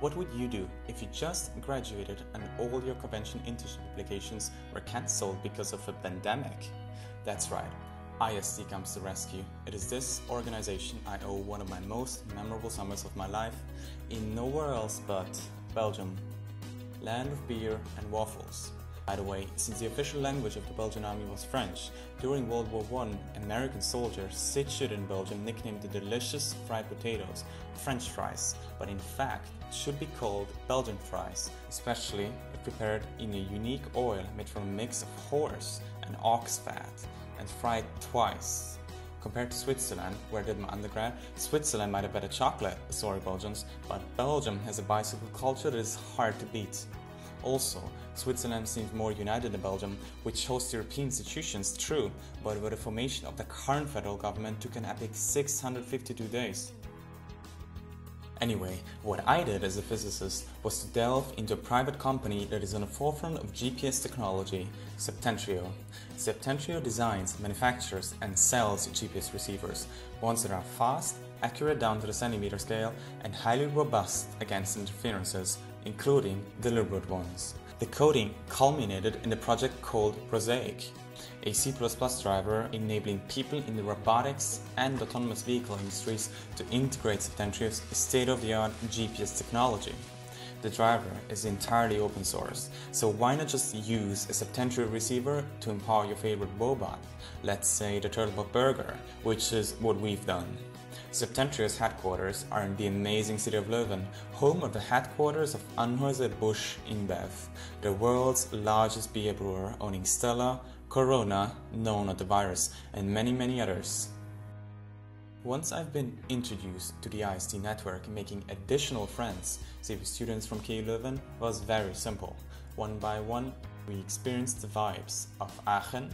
What would you do if you just graduated and all your convention internship applications were cancelled because of a pandemic? That's right, IAESTE comes to rescue. It is this organization I owe one of my most memorable summers of my life in nowhere else but Belgium, land of beer and waffles. By the way, since the official language of the Belgian army was French, during World War I, American soldiers situated in Belgium nicknamed the delicious fried potatoes French fries, but in fact should be called Belgian fries, especially if prepared in a unique oil made from a mix of horse and ox fat and fried twice. Compared to Switzerland, where I did my undergrad, Switzerland might have better chocolate, sorry Belgians, but Belgium has a bicycle culture that is hard to beat. Also, Switzerland seems more united than Belgium, which hosts European institutions, true, but where the formation of the current federal government took an epic 652 days. Anyway, what I did as a physicist was to delve into a private company that is on the forefront of GPS technology, Septentrio. Septentrio designs, manufactures, and sells GPS receivers, ones that are fast, accurate down to the centimeter scale, and highly robust against interferences, including deliberate ones. The coding culminated in the project called ROSaic, a C++ driver enabling people in the robotics and autonomous vehicle industries to integrate Septentrio's state-of-the-art GPS technology. The driver is entirely open source, so why not just use a Septentrio receiver to empower your favorite robot, let's say the Turtlebot Burger, which is what we've done. Septentrio's headquarters are in the amazing city of Leuven, home of the headquarters of Anheuser-Busch InBev, the world's largest beer brewer owning Stella, Corona, known as the virus, and many many others. Once I've been introduced to the IAESTE network, making additional friends, say students from KU Leuven, was very simple. One by one, we experienced the vibes of Aachen,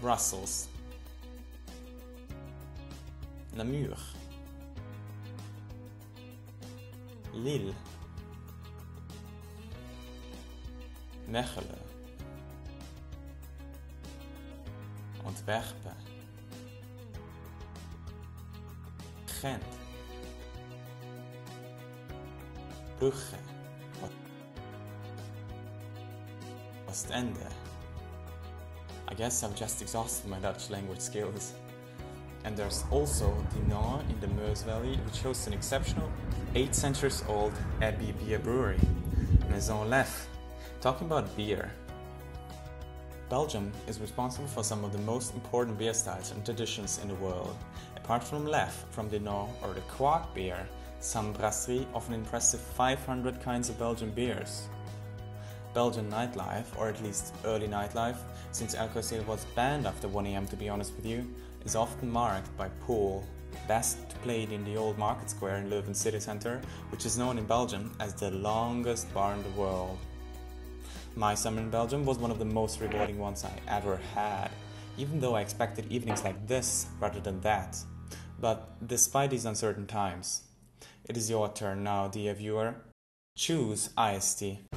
Brussels, Namur, Lille, Mechelen, Antwerpen, Gent, Brugge, Ostende. I guess I've just exhausted my Dutch language skills. And there's also the Dinant in the Meuse Valley, which hosts an exceptional 8 centuries old Abbey beer brewery, Maison Leffe. Talking about beer, Belgium is responsible for some of the most important beer styles and traditions in the world. Apart from Leffe from the Dinant or the Kwak beer, some brasseries offer an impressive 500 kinds of Belgian beers. Belgian nightlife, or at least early nightlife, since alcohol was banned after 1am to be honest with you, is often marked by pool, best played in the old market square in Leuven city centre, which is known in Belgium as the longest bar in the world. My summer in Belgium was one of the most rewarding ones I ever had, even though I expected evenings like this rather than that. But despite these uncertain times, it is your turn now, dear viewer. Choose IAESTE.